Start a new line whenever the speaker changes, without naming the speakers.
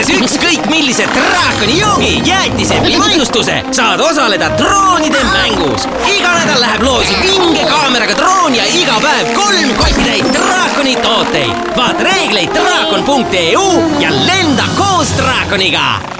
ostes ükskõik millise draakoni joogi, jäätise või mainustuse, saad osaleda droonide mängus. iga nädal läheb loosi vinge kaameraga droon ja iga päev kolm kotitäit draakoni tooteid. vaata reegleid draakon.eu ja lenda koos draakoniga